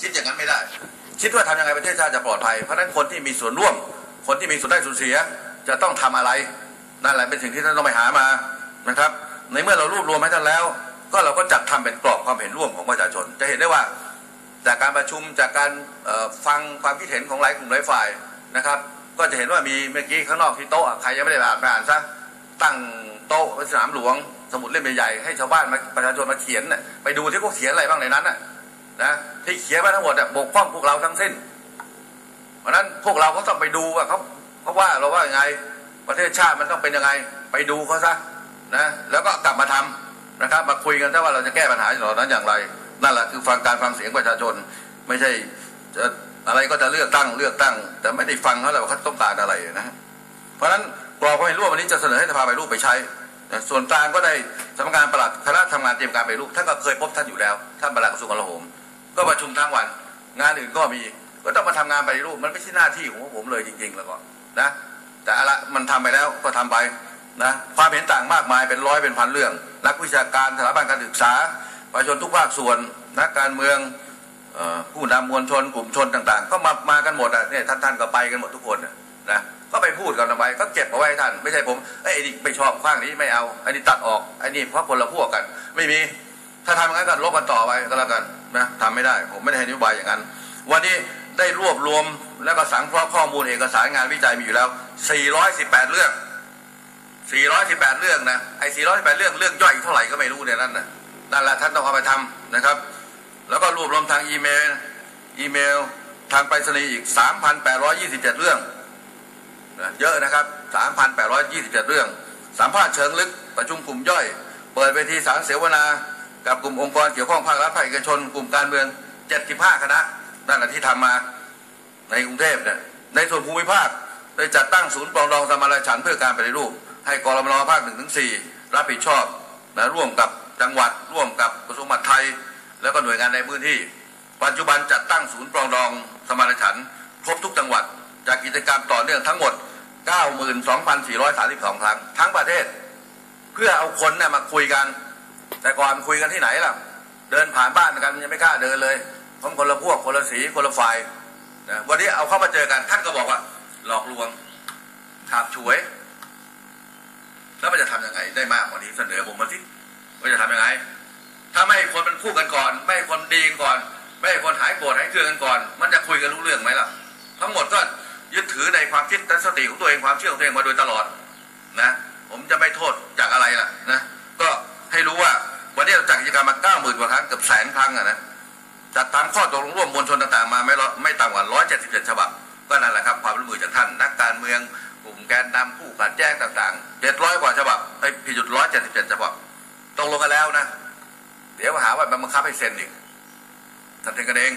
คิดอย่างนั้นไม่ได้ คิดว่าทำยังไงประเทศชาติจะปลอดภัย เพราะนั้นคนที่มีส่วนร่วม คนที่มีส่วนได้ส่วนเสีย จะต้องทำอะไร นั่นแหละเป็นสิ่งที่ท่านต้องไปหามานะครับ ในเมื่อเรารวบรวมให้ท่านแล้ว ก็เราก็จัดทำเป็นกรอบความเห็นร่วมของประชาชน จะเห็นได้ว่าจากการประชุมจากการฟังความคิดเห็นของหลายกลุ่มหลายฝ่ายนะครับ ก็จะเห็นว่ามีเมื่อกี้ข้างนอกที่โต๊ะใครยังไม่ได้อ่านไปอ่านซะตั้งโต๊ะสนามหลวง สมุดเล่มใหญ่ๆให้ชาวบ้านมาประชาชนมาเขียนน่ะไปดูที่เขาเขียนอะไรบ้างในนั้นน่ะ นะที่เขียนมาทั้งหมดอะบกพร่องพวกเราทั้งสิ้น เพราะนั้นพวกเราก็ต้องไปดูว่าเขาเขาว่าเราว่ายังไงประเทศชาติมันต้องเป็นยังไง ไปดูเขาซะนะแล้วก็กลับมาทำนะครับ มาคุยกันถ้าว่าเราจะแก้ปัญหาเหล่านั้นอย่างไร นั่นแหละคือฟังการฟังเสียงประชาชน ไม่ใช่จะอะไรก็จะเลือกตั้งเลือกตั้ง แต่ไม่ได้ฟังเขาแล้วว่าเขาต้องการอะไรนะเพราะฉะนั้นกรอบความเห็นร่วมวันนี้จะเสนอให้สภาไปรูปไปใช้ส่วนกลางก็ได้สำนักงานปลัดคณะทำงานเตรียมการไปรูปท่านก็เคยพบท่านอยู่แล้ว ท่านปลัดกระทรวงกลาโหม ก็ประชุมทั้งวัน งานอื่นก็มี ก็ต้องมาทำงานไปรูป มันไม่ใช่หน้าที่ของผมเลยจริง ๆ แล้วก็นะ แต่อะไรมันทำไปแล้วก็ทำไปนะความเห็นต่างมากมายเป็นร้อยเป็นพันเรื่อง นักวิชาการสถาบันการศึกษา ประชาชนทุกภาคส่วน นักการเมืองออผู้นำมวลชนกลุ่มชนต่าง ๆ ก็มามากันหมดอะเนี่ยท่านท่านก็ไปกันหมดทุกคนนะก็ไปพูดกันเอาไว้ก็เก็บเอาไว้ท่าน ไม่ใช่ผมไอ้นี่ไม่ชอบข้างนี้ไม่เอาไอันนี้ตัดออกไอ้นี่เพราะคนละพวกกัน ไม่มีถ้าทำงั้นก็ลบกันต่อไปก็แล้วกัน นะทำไม่ได้ผมไม่ได้ให้นโยบายอย่างนั้น วันนี้ได้รวบรวมแล้วก็สังเคราะห์ข้อมูลเอกสารงานวิจัยมีอยู่แล้ว 418 เรื่อง 418 เรื่องนะไอ้418 เรื่องเรื่องย่อยอีกเท่าไหร่ก็ไม่รู้เนี่ยนั่นน่ะนั่นแหละท่านต้องเอาไปทำนะครับ แล้วก็รวบรวมทางอีเมลอีเมลทางไปรษณีย์อีก 3,827 เรื่องนะเยอะนะครับ 3,827 เรื่อง สัมภาษณ์เชิงลึกประชุมกลุ่มย่อย เปิดเวทีสารเสวนา กับกลุ่มองค์กรเกี่ยวข้องภาครัฐภาคเอกชน กลุ่มการเมือง75คณะนั่นแหละที่ทำมาในกรุงเทพเนี่ยในส่วนภูมิภาคได้จัดตั้งศูนย์ปรองดองสมานฉันเพื่อการปฏิรูป ให้กรมนภาคหนึ่งถึงสี่รับผิดชอบนะร่วมกับจังหวัดร่วมกับกระทรวงมหาดไทย แล้วก็หน่วยงานในพื้นที่ ปัจจุบันจัดตั้งศูนย์ปรองดองสมานฉันครบทุกจังหวัด จากกิจกรรมต่อเนื่องทั้งหมด 92,432 ครั้งทั้งประเทศ เพื่อเอาคนเนี่ยมาคุยกัน แต่ก่อนคุยกันที่ไหนล่ะ เดินผ่านบ้านกันยังไม่กล้าเดินเลยเพราะคนละพวกคนละสีคนละฝ่ายนะวันนี้เอาเข้ามาเจอกัน ท่านก็บอกว่า หลอกลวงถาบฉวย แล้วมันจะทำยังไง ได้มากกว่านี้เสนอผมมาสิว่าจะทำยังไง ถ้าไม่ให้คนมันพูดกันก่อน ไม่ให้คนดีกันก่อน ไม่ให้คนหายโกรธหายเคืองกันก่อน มันจะคุยกันรู้เรื่องไหมล่ะ ทั้งหมดก็ยึดถือในความคิดและสติของตัวเองความเชื่อของตัวเองมาโดยตลอด นะ ผมจะไม่โทษจากอะไรล่ะนะก็ให้รู้ว่า วันนี้เราจัดกิจกรรมมาเก้าหมื่นกว่าครั้งเกือบแสนครั้งอะนะจัดตามข้อตกลงร่วมมวลชนต่างๆมาไม่ร้อยไม่ต่ำกว่า177ฉบับ ก็นั่นแหละครับความร่วมมือจากท่านนักการเมืองกลุ่มแกนนำผู้ขัดแย้งต่างๆ700กว่าฉบับไอ้พิจุด177ฉบับตกลงกันแล้วนะ เดี๋ยวหาว่ามันบังคับให้เซ็นอีกทำเองกันเอง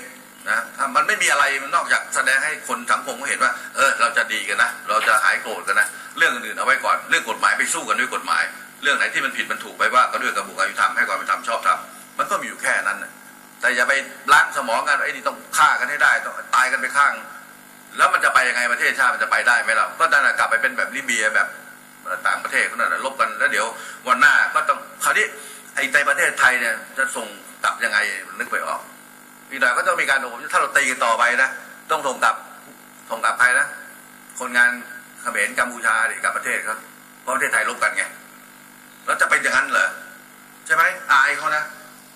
นะถ้ามันไม่มีอะไรนอกจากแสดงให้คนสังคมเขาเห็นว่า เออ เราจะดีกันนะ เราจะหายโกรธกันนะ เรื่องอื่นเอาไว้ก่อน เรื่องกฎหมายไปสู้กันด้วยกฎหมาย เรื่องไหนที่มันผิดมันถูกไปว่าก็ด้วยกระบวนการยุติธรรมให้ความเป็นธรรมชอบธรรมมันก็มีอยู่แค่นั้นนะแต่อย่าไปล้างสมองกันไอ้นี่ต้องฆ่ากันให้ได้ต้องตายกันไปข้าง แล้วมันจะไปยังไงประเทศชาติมันจะไปได้ไหมล่ะก็นั่นกลับไปเป็นแบบลิเบียแบบต่างประเทศเขานั่นลบกันแล้วเดี๋ยววันหน้าก็ต้องคราวนี้ไอ้ในประเทศไทยเนี่ยจะส่งกลับยังไงนึกไปออกอีกหน่อยก็ต้องมีการผมถ้าเราตีกันต่อไปนะต้องส่งกลับส่งกลับใครนะคนงานเขมรกัมพูชาดิกลับประเทศเขาเพราะประเทศไทยลบกันไง แล้วจะเป็นอย่างนั้นเหรอใช่ไหมอายเขานะ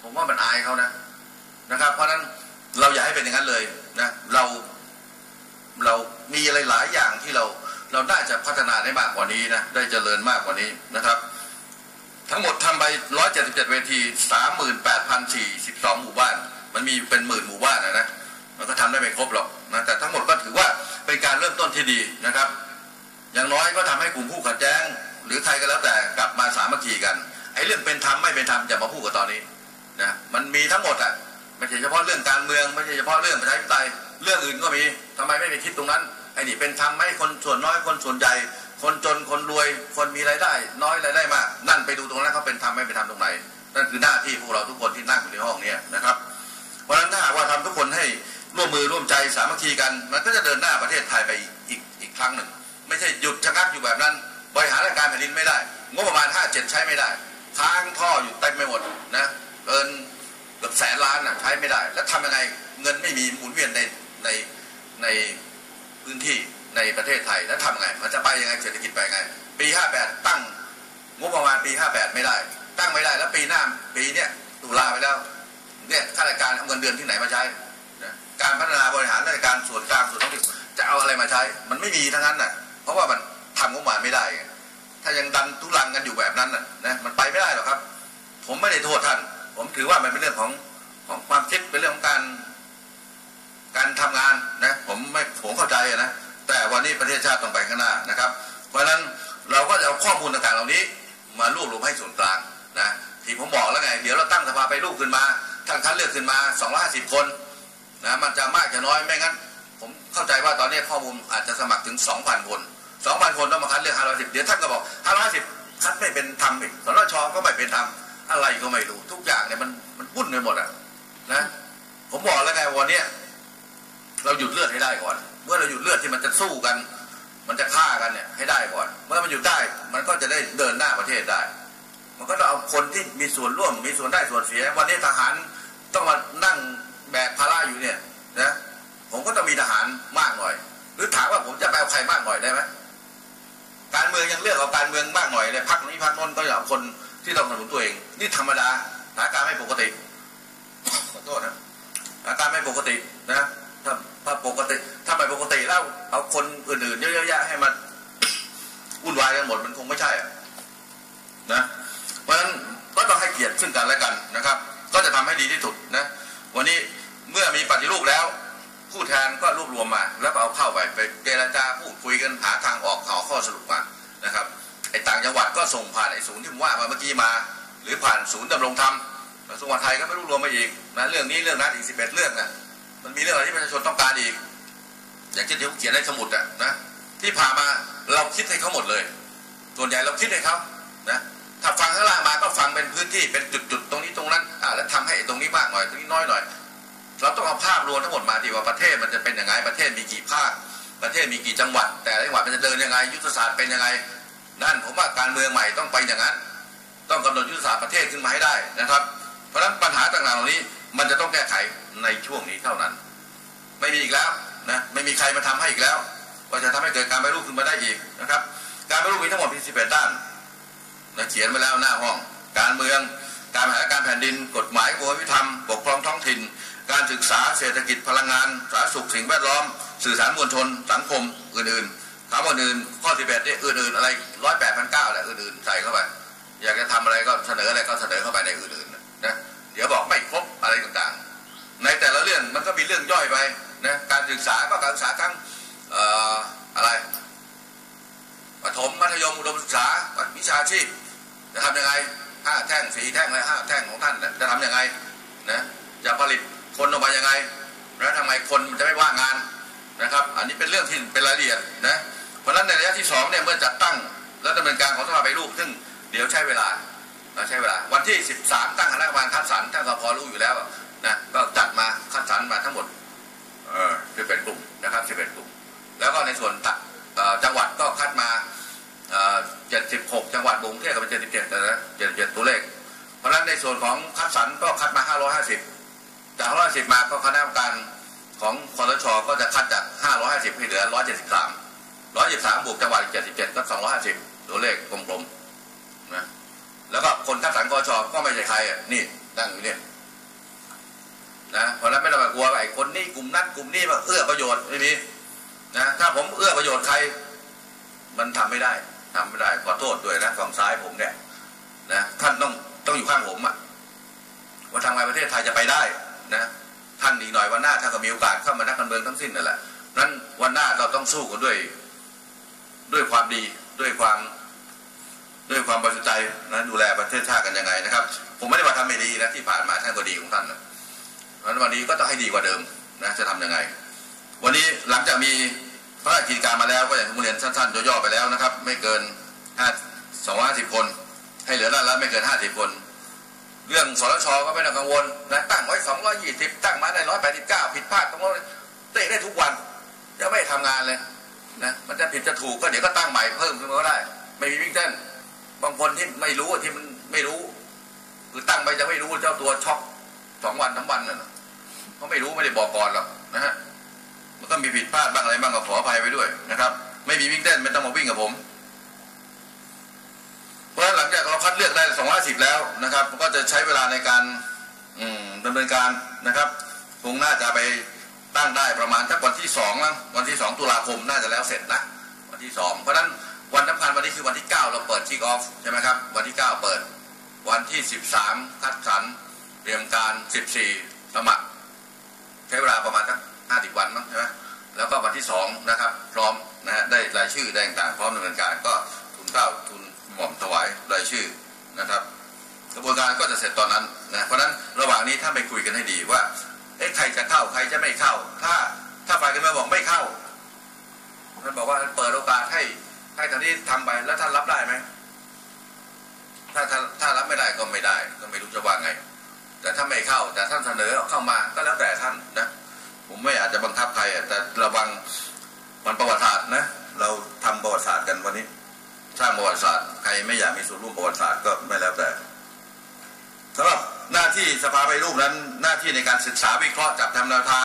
ผมว่ามันอายเขานะนะครับ เพราะฉะนั้นเราอย่าให้เป็นอย่างนั้นเลยนะเราเรามีอะไรหลายอย่างที่เราเราได้จะพัฒนาได้มากกว่านี้นะได้เจริญมากกว่านี้นะครับ ทั้งหมดทำไป177เวที38,042หมู่บ้าน มันมีเป็นหมื่นหมู่บ้านนะนะมันก็ทำได้ไม่ครบหรอกนะแต่ทั้งหมดก็ถือว่าเป็นการเริ่มต้นที่ดีนะครับ อย่างน้อยก็ทำให้กลุ่มผู้ขัดแย้ง หรือใครก็แล้วแต่กลับมาสามัคคีกันไอ้เรื่องเป็นธรรมไม่เป็นธรรมจะมาพูดกันตอนนี้นะมันมีทั้งหมดอะไม่ใช่เฉพาะเรื่องการเมืองไม่ใช่เฉพาะเรื่องประชาธิปไตยเรื่องอื่นก็มีทำไมไม่ไปคิดตรงนั้นไอ้นี่เป็นธรรมไม่ให้คนส่วนน้อยคนส่วนใหญ่ คนจนคนรวยคนมีรายได้ น้อยรายได้มากนั่นไปดูตรงนั้นเขาเป็นธรรมไม่เป็นธรรมตรงไหนนั่นคือหน้าที่พวกเราทุกคนที่นั่งอยู่ในห้องนี้นะครับ เพราะฉะนั้นถ้าหากว่าทำทุกคนให้ร่วมมือร่วมใจสามัคคีกัน มันก็จะเดินหน้าประเทศไทยไปอีกอีกครั้งหนึ่ง ไม่ใช่หยุดชะงักอยู่แบบนั้น บริหารราชการแผ่นดินไม่ได้งบประมาณ 57 ใช้ไม่ได้ค้างท่ออยู่เต็มไปหมดนะเกินเกือบแสนล้านน่ะใช้ไม่ได้ แล้วทำยังไงเงินไม่มีหมุนเวียนในในในพื้นที่ในประเทศไทยแล้วทำยังไง มันจะไปยังไงเศรษฐกิจไปยังไง ปี 58 ตั้งงบประมาณปี 58 ไม่ได้ ตั้งไม่ได้แล้วปีหน้าปีเนี้ยตุลาไปแล้วเนี่ยข้าราชการเอาเงินเดือนที่ไหนมาใช้นะการพัฒนาบริหารราชการส่วนกลางส่วนท้องถิ่นจะเอาอะไรมาใช้ มันไม่มีทั้งนั้นน่ะเพราะว่ามัน ทำงบประมาณไม่ได้ ถ้ายังดันทุลังกันอยู่แบบนั้นนะมันไปไม่ได้หรอกครับ ผมไม่ได้โทษท่าน ผมถือว่ามันเป็นเรื่องของของความคิดเป็นเรื่องของการ การทำงานนะผมไม่ผมเข้าใจนะแต่วันนี้ประเทศชาติต้องไปข้างหน้านะครับ เพราะฉะนั้นเราก็จะเอาข้อมูลต่างๆเหล่านี้ มารวบรวมให้ส่วนกลางนะที่ผมบอกแล้วไง เดี๋ยวเราตั้งสภาไปรูปขึ้นมาท่านคัดเลือกขึ้นมา 250 คนนะมันจะมากจะน้อยไม่งั้น ผมเข้าใจว่าตอนนี้ข้อมูลอาจจะสมัครถึง 2,000 คน 2,000คนต้องมาคัดเลือก510เดี๋ยวท่านก็บอก510คัดไม่เป็นธรรมอีกสนชก็ไม่เป็นธรรมอะไรก็ไม่รู้ ทุกอย่างเนี่ยมันมันวุ่นไปหมดอะนะผมบอกแล้วไงวันเนี้ยเราหยุดเลือดให้ได้ก่อน เมื่อเราหยุดเลือดที่มันจะสู้กัน มันจะฆ่ากันเนี่ยให้ได้ก่อน เมื่อมันหยุดได้มันก็จะได้เดินหน้าประเทศได้ มันก็ต้องเอาคนที่มีส่วนร่วมมีส่วนได้ส่วนเสีย วันนี้ทหารต้องมานั่งแบกภาระอยู่เนี่ยนะผมก็ต้องมีทหารมากหน่อย หรือถามว่าผมจะไปเอาใครมากหน่อยได้ไหม เมืองยังเลือกเอาการเมืองมากหน่อยเลยพักนี้พักน้นก็เอาคนที่ต้องสนับสนุนตัวเอง นี่ธรรมดาสถานการณ์ไม่ปกติขอโทษนะอานการไม่ปกตินะถ้าถ้าปกติถ้าไม่ปกติแล้วเอาคนอื่นๆเยอะแยะให้มันวุ่นวายกันหมดมันคงไม่ใช่อะนะเพราะฉะนั้นก็ต้องให้เกียรติซึ่งกันและกันนะครับ ก็จะทำให้ดีที่สุดนะวันนี้เมื่อมีปฏิรูปแล้วผู้แทนก็รวบรวมมา แล้วเอาเข้าไปไปเจรจาพูดคุยกันหาทางออกหาข้อสรุปมา นะครับไอ้ต่างจังหวัดก็ส่งผ่านไอ้ศูนย์ที่ผมว่ามาเมื่อกี้มา หรือผ่านศูนย์ดำรงธรรมกระทรวงมหาดไทยก็ไม่รวบรวมมาอีกนะเรื่องนี้เรื่องนั้นอีกสิบเอ็ดเรื่องนะมันมีเรื่องอะไรที่ประชาชนต้องการอีก อย่างเช่นที่ผมเขียนในสมุดอะนะที่ผ่านมาเราคิดให้เขาหมดเลย ส่วนใหญ่เราคิดให้เขานะถ้าฟังข้างล่างมาก็ฟังเป็นพื้นที่เป็นจุดๆตรงนี้ตรงนั้นอ่าแล้วทำให้ตรงนี้มากหน่อยตรงนี้น้อยหน่อย เราต้องเอาภาพรวมทั้งหมดมาดีว่าประเทศมันจะเป็นยังไงประเทศมีกี่ภาค ประเทศมีกี่จังหวัด แต่ละจังหวัดมันจะเดินยังไง ยุทธศาสตร์เป็นยังไงนั่นผมว่าการเมืองใหม่ต้องไปอย่างนั้น ต้องกำหนดยุทธศาสตร์ประเทศขึ้นมาให้ได้นะครับ เพราะฉะนั้นปัญหาต่างๆเหล่านี้มันจะต้องแก้ไขในช่วงนี้เท่านั้น ไม่มีอีกแล้วนะไม่มีใครมาทำให้อีกแล้วก็จะทำให้เกิดการไปรูปขึ้นมาได้อีกนะครับ การไปรูปมีทั้งหมดมี11ด้านนะเขียนไว้แล้วหน้าห้อง การเมืองการหาการแผ่นดิน กฎหมายกฎวิธรรม ปกครองท้องถิ่น การศึกษาเศรษฐกิจพลังงานสาธารณสุขสิ่งแวดล้อม สื่อสารมวลชนสังคมอื่นๆคำว่าอื่นข้อ11นี่อื่นๆอะไรร้อยแปดพันเก้าแหละอื่นๆใส่เข้าไป อยากจะทำอะไรก็เสนออะไรก็เสนอเข้าไปในอื่นๆนะเดี๋ยวบอกไม่ครบอะไรต่างๆ ในแต่ละเรื่องมันก็มีเรื่องย่อยไปนะการศึกษาก็การศึกษาทั้งเอ่ออะไรประถมมัธยมอุดมศึกษาวิชาชีพจะทำยังไงห้าแท่งสี่แท่งเลยห้าแท่งของท่านจะทำยังไงนะจะผลิตคนออกมายังไง แล้วทำไมคนมันจะไม่ว่างงาน นะครับ อันนี้เป็นเรื่องที่เป็นรายละเอียดนะเพราะฉะนั้นในระยะที่สองเนี่ยเมื่อจัดตั้งและดำเนินการของสภาไปรูป ซึ่งเดี๋ยวใช้เวลานะใช้เวลา วันที่ 13 ตั้งคณะกรรมการคัดสรรท่านก็พอรู้อยู่แล้วนะก็จัดมาคัดสรรมาทั้งหมดเออจะเป็นกลุ่มนะครับจะเป็นกลุ่ม แล้วก็ในส่วนตะเอ่อจังหวัดก็คัดมาเจ็ดสิบหกจังหวัดกรุงเทพก็เป็นเจ็ดสิบเจ็ดนะเจ็ดเจ็ดตัวเลข เพราะฉะนั้นในส่วนของคัดสรรก็คัดมาห้าร้อยห้าสิบจากห้าร้อยสิบมาก็คณะกรรมการ ของคอรชก็จะคัดจากห้าร้อยห้าสิบให้เหลือร้อยเจ็ดสิบวกจังหวัดเจ็ดสิบเจ็ดก็สองร้อยห้าสิบตัวเลขกลมๆนะแล้วก็คนคัดสรรคอชก็ไม่ใช่ใครอะนี่นั่งอยู่เนี่ยนะเพราะฉะนั้นไม่ต้องไปกลัวไอ้คนนี้กลุ่มนั้นกลุ่มนี้มาเอื้อประโยชน์ไม่มีนะถ้าผมเอื้อประโยชน์ใคร มันทำไม่ได้ทำไม่ได้ขอโทษด้วยนะฝั่งซ้ายผมเนี่ยนะท่านต้องต้องอยู่ข้างผมอะว่าทางไงประเทศไทยจะไปได้นะ ท่านอีกหน่อยวันหน้าท่านก็มีโอกาสเข้ามานักการเมืองทั้งสิ้นนั่นแหละนั้นวันหน้าเราต้องสู้กันด้วย ด้วยความดีด้วยความด้วยความบริสุทธิ์ใจนะดูแลประเทศชาติกันยังไงนะครับ ผมไม่ได้ว่าทำไม่ดีนะที่ผ่านมาท่านก็ดีของท่านนะนั้นวันนี้ก็ต้องให้ดีกว่าเดิมนะจะทำยังไง วันนี้หลังจากมีพระราชกิจการมาแล้วก็อย่างที่ผมเรียนสั้นๆย่อๆไปแล้วนะครับ ไม่เกินห้าสองร้อยห้าสิบคน ให้เหลือด้านละไม่เกินห้าสิบคน เรื่องสรชก็ไม่ต้องกังวลนะตั้งไว้สองร้อยยี่สิบตั้งมาได้ร้อยแปดสิบเก้าผิดพลาดตรงนั้นเตะได้ทุกวันจะไม่ทำงานเลยนะมันจะผิดจะถูกก็เดี๋ยวก็ตั้งใหม่เพิ่มขึ้นมาก็ได้ ไม่มีวิ่งเต้นบางคนที่ไม่รู้ที่มันไม่รู้คือตั้งไปจะไม่รู้เจ้าตัวช็อกสองวันทั้งวันน่ะเขาไม่รู้ไม่ได้บอกก่อนหรอกนะฮะมันก็มีผิดพลาดบ้างอะไรบ้างก็ขออภัยไว้ด้วยนะครับ ไม่มีวิ่งเต้นไม่ต้องมาวิ่งกับผม เพราะฉะนั้นหลังจากเราคัดเลือกได้210แล้วนะครับก็จะใช้เวลาในการอืมดำเนินการนะครับคงน่าจะไปตั้งได้ประมาณสักวันที่สองนะวันที่สองตุลาคมน่าจะแล้วเสร็จนะวันที่สองเพราะฉะนั้นวันสำคัญวันนี้คือวันที่เก้าเราเปิดชิกออฟใช่ไหมครับวันที่เก้าเปิดวันที่สิบสามคัดสรรเตรียมการสิบสี่สมัคร ใช้เวลาประมาณสักห้าสิบวันมั้งใช่ไหมแล้วก็วันที่สองนะครับ พร้อมนะฮะได้รายชื่อได้ต่างพร้อมดำเนินการก็ล้าทุนหม่อมถวายรายชื่อนะครับ ก ระบวนการก็จะเสร็จตอนนั้นนะเพราะนั้นระหว่างนี้ท่าไปคุยกันให้ดีว่าเอ๊ะใครจะเข้าใครจะไม่เข้า ถ้าถ้าฝ่ายการเมืองบอกไม่เข้าท่านบอกว่าเปิดโอกาสให้ให้ท่านที่ทำไปแล้วท่านรับได้ไหมถ้าถ้าถ้ารับไม่ได้ก็ไม่ได้ ก็ไม่รู้จะว่าไง แต่ถ้าไม่เข้าแต่ท่านเสนอเข้ามาก็แล้วแต่ท่านนะผมไม่อาจจะบังคับใครแต่ระวังมันประวัติศาสตร์นะเราทำประวัติศาสตร์กันวันนี้สร้างประวัติศาสตร์ใครไม่อยากมีส่วนร่วมประวัติศาสตร์ก็ไม่แล้วแต่ สำหรับหน้าที่สภาไปรูปนั้นหน้าที่ในการศึกษาวิเคราะห์จับทำแนวทาง